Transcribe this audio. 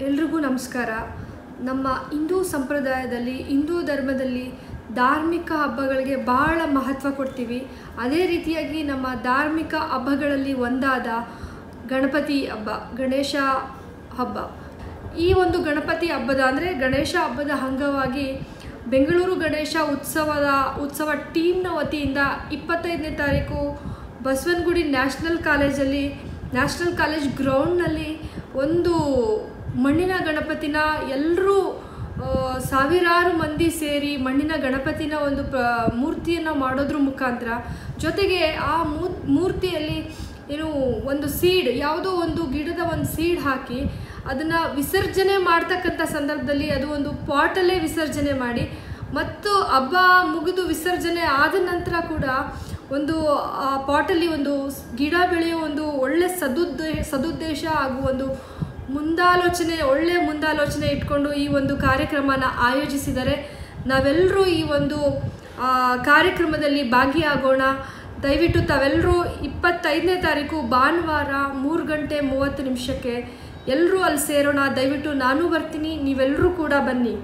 ನಮಸ್ಕಾರ. ನಮ್ಮ ಹಿಂದೂ ಸಂಪ್ರದಾಯದಲ್ಲಿ, ಹಿಂದೂ ಧರ್ಮದಲ್ಲಿ ಧಾರ್ಮಿಕ ಹಬ್ಬಗಳಿಗೆ ಬಹಳ ಮಹತ್ವ ಕೊಡ್ತೀವಿ. ಅದೇ ರೀತಿಯಾಗಿ ನಮ್ಮ ಧಾರ್ಮಿಕ ಹಬ್ಬಗಳಲ್ಲಿ ಒಂದಾದ ಗಣಪತಿ ಹಬ್ಬ, ಗಣೇಶ ಹಬ್ಬ. ಈ ಒಂದು ಗಣಪತಿ ಹಬ್ಬದ ಅಂದರೆ ಗಣೇಶ ಹಬ್ಬದ ಅಂಗವಾಗಿ ಬೆಂಗಳೂರು ಗಣೇಶ ಉತ್ಸವದ, ಉತ್ಸವ ಟೀಮ್ನ ವತಿಯಿಂದ ಇಪ್ಪತ್ತೈದನೇ ತಾರೀಕು ಬಸವನಗುಡಿ ನ್ಯಾಷನಲ್ ಕಾಲೇಜಲ್ಲಿ, ನ್ಯಾಷನಲ್ ಕಾಲೇಜ್ ಗ್ರೌಂಡ್ನಲ್ಲಿ ಒಂದು ಮಣ್ಣಿನ ಗಣಪತಿನ ಎಲ್ಲರೂ ಸಾವಿರಾರು ಮಂದಿ ಸೇರಿ ಮಣ್ಣಿನ ಗಣಪತಿನ ಒಂದು ಪ್ರ ಮೂರ್ತಿಯನ್ನು ಮಾಡೋದ್ರ ಮುಖಾಂತರ ಜೊತೆಗೆ ಆ ಮೂರ್ತಿಯಲ್ಲಿ ಏನು ಒಂದು ಸೀಡ್ ಯಾವುದೋ ಒಂದು ಗಿಡದ ಒಂದು ಸೀಡ್ ಹಾಕಿ ಅದನ್ನು ವಿಸರ್ಜನೆ ಮಾಡ್ತಕ್ಕಂಥ ಸಂದರ್ಭದಲ್ಲಿ ಅದು ಒಂದು ಪಾಟಲ್ಲೇ ವಿಸರ್ಜನೆ ಮಾಡಿ ಮತ್ತು ಹಬ್ಬ ಮುಗಿದು ವಿಸರ್ಜನೆ ಆದ ನಂತರ ಕೂಡ ಒಂದು, ಆ ಪಾಟಲ್ಲಿ ಒಂದು ಗಿಡ ಬೆಳೆಯೋ ಒಂದು ಒಳ್ಳೆ ಸದುದ್ದೇ, ಸದುದ್ದೇಶ ಹಾಗೂ ಒಂದು ಮುಂದಾಲೋಚನೆ, ಒಳ್ಳೆ ಮುಂದಾಲೋಚನೆ ಇಟ್ಕೊಂಡು ಈ ಒಂದು ಕಾರ್ಯಕ್ರಮನ ಆಯೋಜಿಸಿದರೆ ನಾವೆಲ್ಲರೂ ಈ ಒಂದು ಕಾರ್ಯಕ್ರಮದಲ್ಲಿ ಭಾಗಿಯಾಗೋಣ. ದಯವಿಟ್ಟು ತಾವೆಲ್ಲರೂ ಇಪ್ಪತ್ತೈದನೇ ತಾರೀಕು ಭಾನುವಾರ ಮೂರು ಗಂಟೆ ಮೂವತ್ತು ನಿಮಿಷಕ್ಕೆ ಎಲ್ಲರೂ ಅಲ್ಲಿ ಸೇರೋಣ. ದಯವಿಟ್ಟು ನಾನು ಬರ್ತೀನಿ, ನೀವೆಲ್ಲರೂ ಕೂಡ ಬನ್ನಿ.